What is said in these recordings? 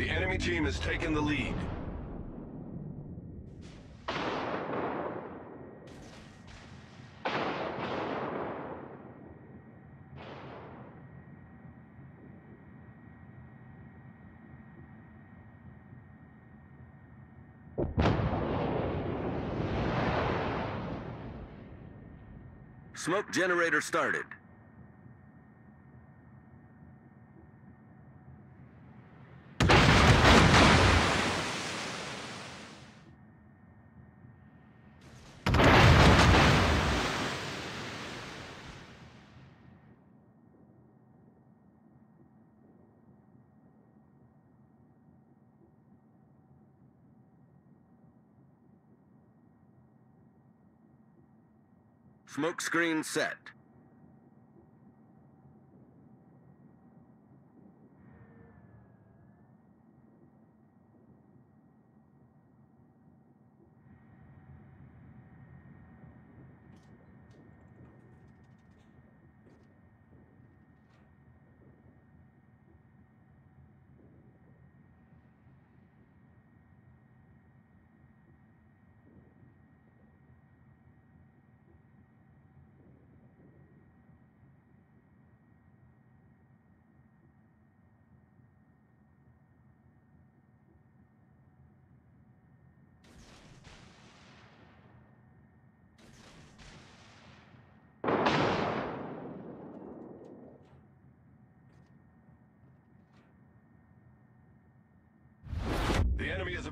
The enemy team has taken the lead. Smoke generator started. Smoke screen set.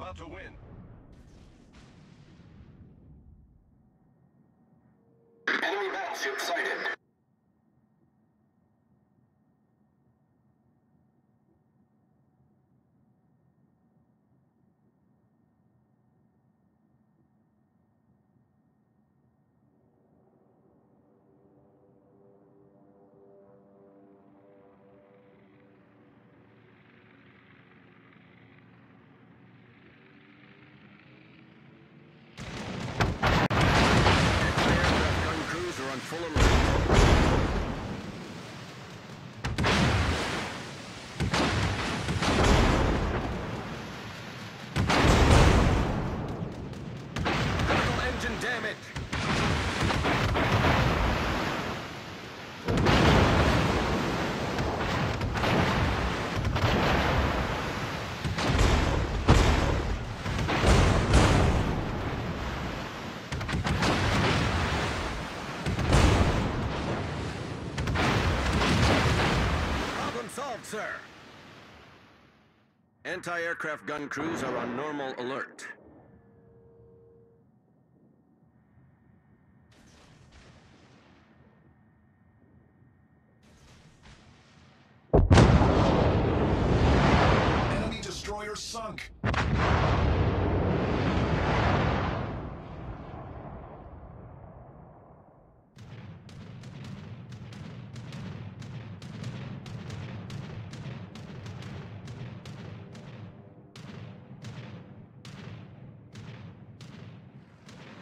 About to win. Enemy battleship sighted. Sir. Anti-aircraft gun crews are on normal alert. Enemy destroyer sunk.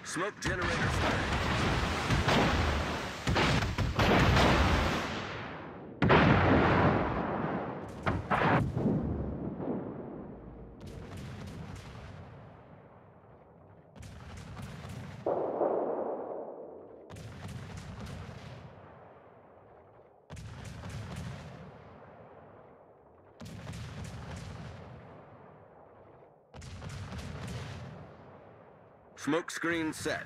Smoke generator started. Smoke screen set.